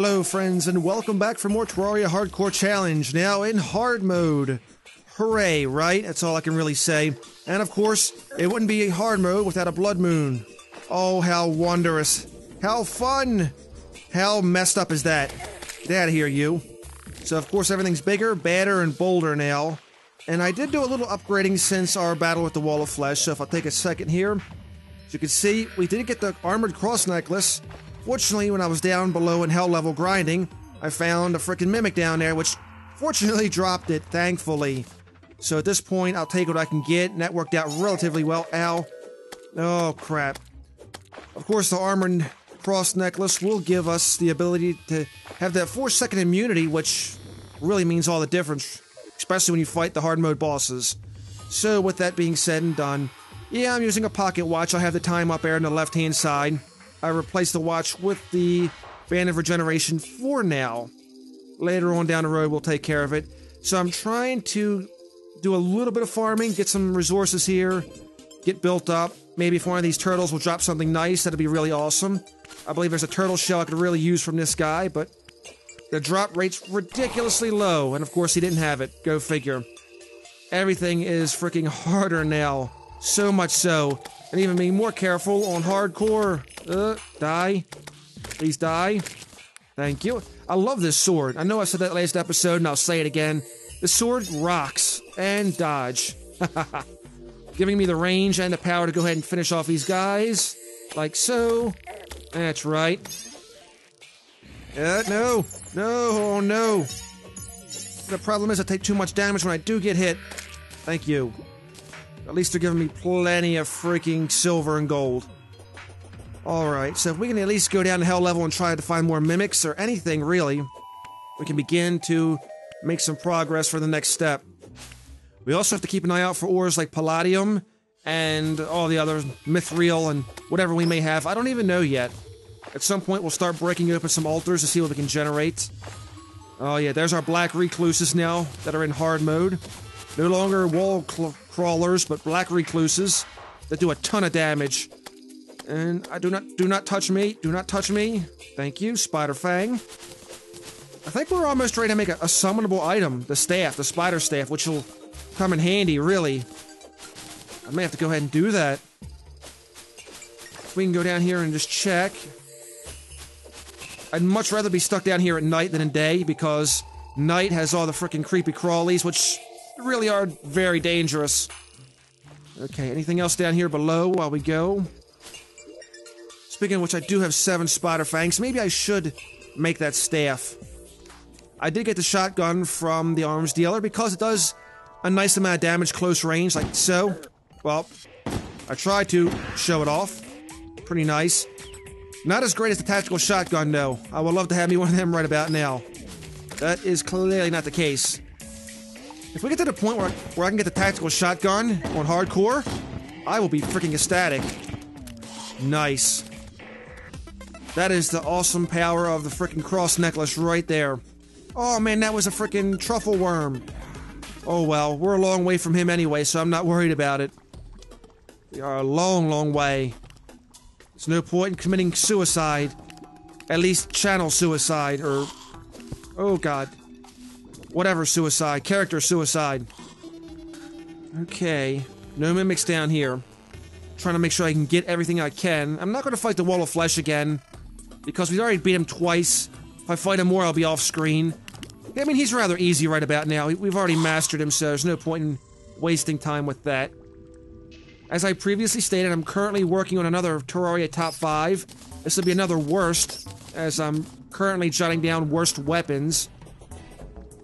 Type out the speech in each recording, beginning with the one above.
Hello, friends, and welcome back for more Terraria Hardcore Challenge, now in hard mode. Hooray, right? That's all I can really say. And of course, it wouldn't be a hard mode without a blood moon. Oh, how wondrous. How fun! How messed up is that? Get out of here, you. So, of course, everything's bigger, badder, and bolder now. And I did do a little upgrading since our battle with the Wall of Flesh, so if I'll take a second here. As you can see, we did get the Armored Cross Necklace. Fortunately, when I was down below in Hell level grinding, I found a freaking Mimic down there, which fortunately dropped it, thankfully. So at this point, I'll take what I can get, and that worked out relatively well. Ow. Oh, crap. Of course, the Armored Cross Necklace will give us the ability to have that 4 second immunity, which really means all the difference, especially when you fight the hard mode bosses. So, with that being said and done, yeah, I'm using a pocket watch. I have the time up there on the left hand side. I replaced the watch with the Band of Regeneration for now. Later on down the road, we'll take care of it. So I'm trying to do a little bit of farming, get some resources here, get built up. Maybe if one of these turtles will drop something nice, that'd be really awesome. I believe there's a turtle shell I could really use from this guy, but the drop rate's ridiculously low, and of course he didn't have it. Go figure. Everything is freaking harder now. So much so. And even being more careful on hardcore. Uh, die. Please die. Thank you. I love this sword. I know I said that last episode, and I'll say it again. The sword rocks. And dodge. Giving me the range and the power to go ahead and finish off these guys. Like so. That's right. Uh, no. No, oh no. The problem is I take too much damage when I do get hit. Thank you. At least they're giving me plenty of freaking silver and gold. Alright, so if we can at least go down to hell level and try to find more mimics or anything really, we can begin to make some progress for the next step. We also have to keep an eye out for ores like palladium and all the other mithril and whatever we may have. I don't even know yet. At some point, we'll start breaking open some altars to see what we can generate. Oh yeah, there's our black recluses now that are in hard mode. No longer wall crawlers, but black recluses that do a ton of damage. And I do not do not touch me. Do not touch me. Thank you, Spider Fang. I think we're almost ready to make a, a summonable item, the staff, the spider staff, which will come in handy, really. I may have to go ahead and do that. We can go down here and just check. I'd much rather be stuck down here at night than in day because night has all the freaking creepy crawlies, which really are very dangerous. Okay, anything else down here below while we go? Speaking of which, I do have seven spider fangs. Maybe I should make that staff. I did get the shotgun from the arms dealer because it does a nice amount of damage close range, like so. Well, I tried to show it off. Pretty nice. Not as great as the tactical shotgun, though. I would love to have me one of them right about now. That is clearly not the case. If we get to the point where, where I can get the tactical shotgun on hardcore, I will be freaking ecstatic. Nice. That is the awesome power of the freaking cross necklace right there. Oh man, that was a freaking truffle worm. Oh well, we're a long way from him anyway, so I'm not worried about it. We are a long, long way. There's no point in committing suicide. At least channel suicide, or... Oh god. Whatever suicide. Character suicide. Okay. No mimics down here. Trying to make sure I can get everything I can. I'm not going to fight the Wall of Flesh again. Because we already beat him twice. If I fight him more, I'll be off screen. I mean, he's rather easy right about now. We've already mastered him, so there's no point in wasting time with that. As I previously stated, I'm currently working on another Terraria Top 5. This will be another worst, as I'm currently jotting down worst weapons.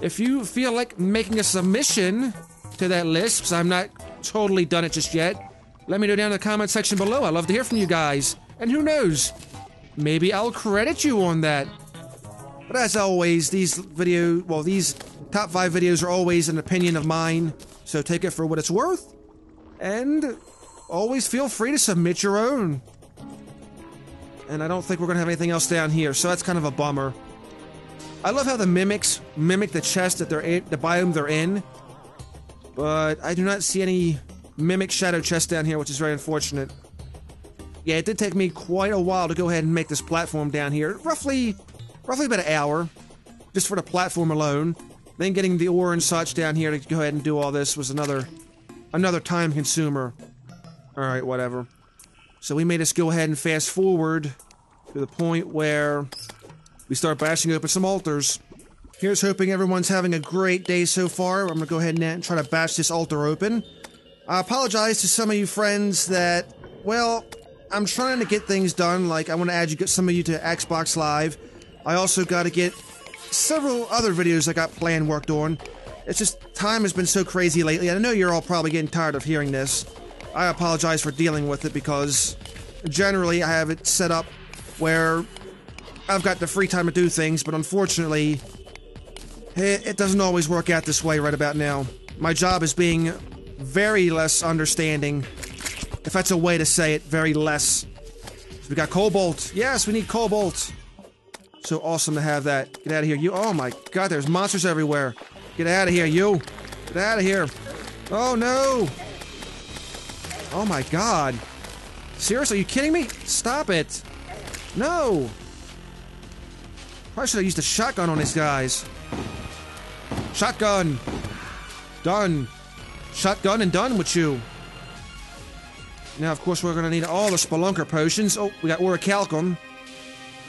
If you feel like making a submission to that list, because I'm not totally done it just yet, let me know down in the comment section below. I'd love to hear from you guys. And who knows, maybe I'll credit you on that. But as always, these video, well, these top five videos are always an opinion of mine, so take it for what it's worth. And always feel free to submit your own. And I don't think we're gonna have anything else down here, so that's kind of a bummer. I love how the mimics mimic the chest that they're in, the biome they're in. But I do not see any mimic shadow chest down here, which is very unfortunate. Yeah, it did take me quite a while to go ahead and make this platform down here. Roughly roughly about an hour, just for the platform alone. Then getting the ore and such down here to go ahead and do all this was another, another time consumer. All right, whatever. So we made us go ahead and fast forward to the point where we start bashing open some altars. Here's hoping everyone's having a great day so far. I'm gonna go ahead and try to bash this altar open. I apologize to some of you friends that, well, I'm trying to get things done. Like, I want to add you, some of you to Xbox Live. I also got to get several other videos I got planned worked on. It's just time has been so crazy lately. I know you're all probably getting tired of hearing this. I apologize for dealing with it because generally I have it set up where I've got the free time to do things, but unfortunately, it, it doesn't always work out this way right about now. My job is being very less understanding, if that's a way to say it, very less. We got cobalt. Yes, we need cobalt. So awesome to have that. Get out of here, you. Oh my god, there's monsters everywhere. Get out of here, you. Get out of here. Oh no. Oh my god. Seriously, are you kidding me? Stop it. No. Why should I use the shotgun on these guys? Shotgun. Done. Shotgun and done with you. Now, of course, we're going to need all the Spelunker potions. Oh, we got Orichalcum.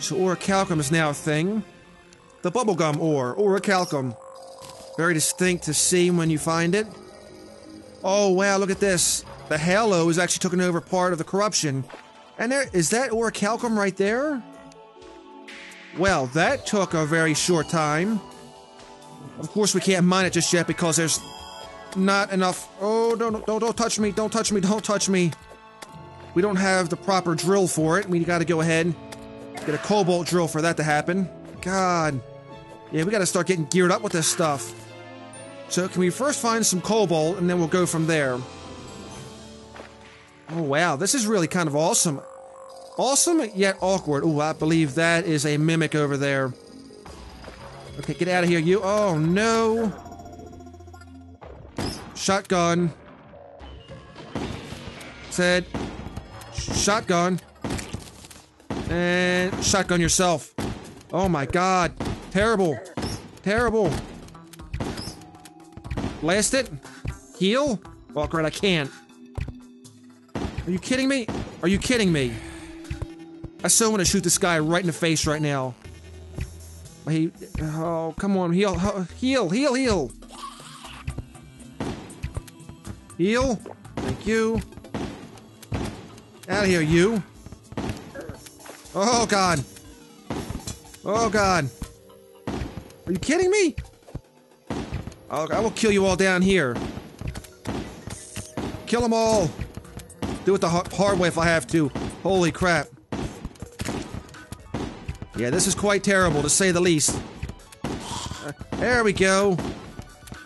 So Orichalcum is now a thing. The bubblegum ore, Orichalcum. Very distinct to see when you find it. Oh, wow, look at this. The Hallow is actually taking over part of the corruption. And there, is that Orichalcum right there? Well, that took a very short time. Of course, we can't mine it just yet because there's not enough. Oh, don't, don't, don't touch me. Don't touch me. Don't touch me. We don't have the proper drill for it. We gotta go ahead get a cobalt drill for that to happen. God. Yeah, we gotta start getting geared up with this stuff. So can we first find some cobalt and then we'll go from there. Oh wow, this is really kind of awesome. Awesome yet awkward. Oh, I believe that is a mimic over there. Okay, get out of here, you. Oh no. Shotgun. Said. Shotgun. And shotgun yourself. Oh my god. Terrible. Terrible. Blast it. Heal? Oh, great, I can't. Are you kidding me? Are you kidding me? I so want to shoot this guy right in the face right now. He, oh, come on, heal, heal, heal, heal. Heal. Thank you. Out of here, you. Oh, God. Oh, God. Are you kidding me? Oh, I'll, I will kill you all down here. Kill them all. Do it the hard way if I have to. Holy crap. Yeah, this is quite terrible, to say the least. Uh, there we go.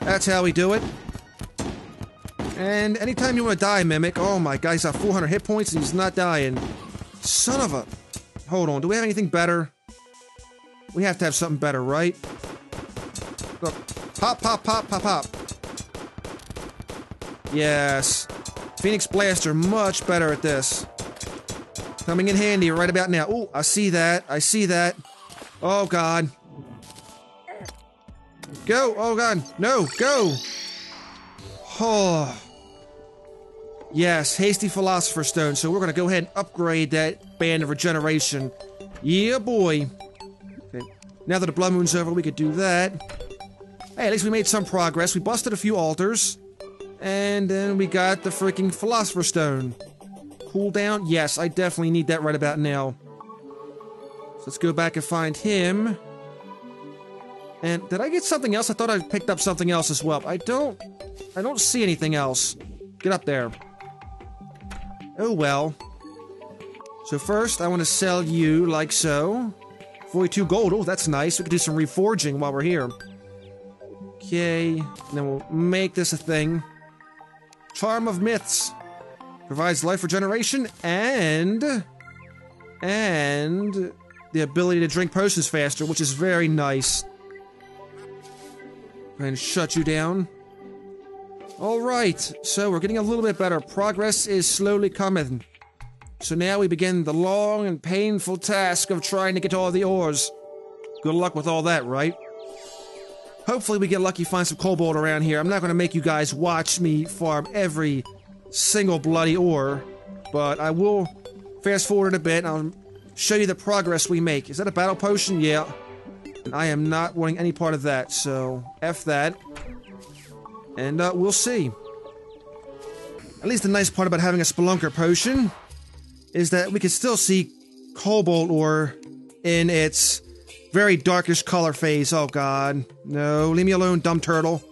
That's how we do it. And anytime you want to die, Mimic, oh my god, he's got 400 hit points and he's not dying. Son of a... Hold on, do we have anything better? We have to have something better, right? Look. Pop, pop, pop, pop, pop. Yes. Phoenix Blaster, much better at this. Coming in handy right about now. Oh, I see that. I see that. Oh, God. Go! Oh, God. No, go! Oh. Yes, Hasty Philosopher Stone. So we're going to go ahead and upgrade that Band of Regeneration. Yeah, boy. Okay. Now that the Blood Moon's over, we could do that. Hey, at least we made some progress. We busted a few altars. And then we got the freaking Philosopher Stone. Cooldown? Yes, I definitely need that right about now. So let's go back and find him. And did I get something else? I thought I picked up something else as well. I don't... I don't see anything else. Get up there. Oh well. So first, I want to sell you like so. 42 gold. Oh, that's nice. We could do some reforging while we're here. Okay. And then we'll make this a thing. Charm of Myths. Provides life regeneration and... And... The ability to drink potions faster, which is very nice. And shut you down. Alright, so we're getting a little bit better. Progress is slowly coming. So now we begin the long and painful task of trying to get all the ores. Good luck with all that, right? Hopefully we get lucky find some cobalt around here. I'm not going to make you guys watch me farm every single bloody ore, but I will fast forward a bit and I'll show you the progress we make. Is that a battle potion? Yeah. And I am not wanting any part of that, so F that. And uh, we'll see. At least the nice part about having a Spelunker potion is that we can still see cobalt ore in its very darkish color phase. Oh god. No, leave me alone, dumb turtle.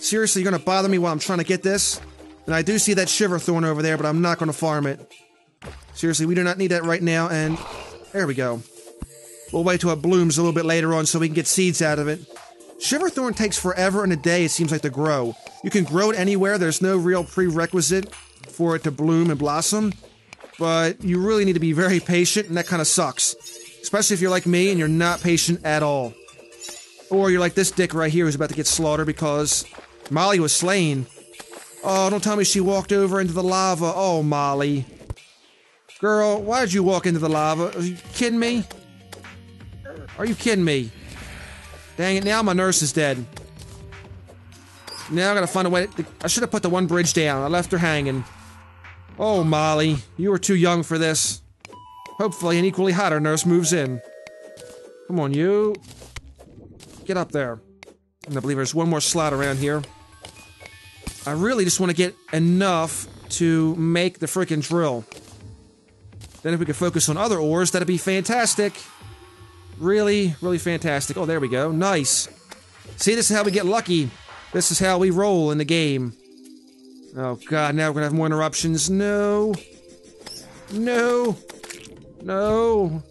Seriously, you're gonna bother me while I'm trying to get this? And I do see that shiver thorn over there, but I'm not gonna farm it. Seriously, we do not need that right now, and there we go. We'll wait till it blooms a little bit later on so we can get seeds out of it. Shiverthorn takes forever and a day, it seems like, to grow. You can grow it anywhere, there's no real prerequisite for it to bloom and blossom, but you really need to be very patient, and that kind of sucks. Especially if you're like me and you're not patient at all. Or you're like this dick right here who's about to get slaughtered because Molly was slain. Oh, don't tell me she walked over into the lava. Oh, Molly. Girl, why did you walk into the lava? Are you kidding me? Are you kidding me? Dang it, now my nurse is dead. Now I gotta find a way. To, I should have put the one bridge down. I left her hanging. Oh, Molly, you were too young for this. Hopefully, an equally hotter nurse moves in. Come on, you. Get up there. And I believe there's one more slot around here. I really just want to get enough to make the freaking drill. Then if we could focus on other ores, that'd be fantastic. Really, really fantastic. Oh, there we go. Nice. See, this is how we get lucky. This is how we roll in the game. Oh god, now we're gonna have more interruptions. No. No. No.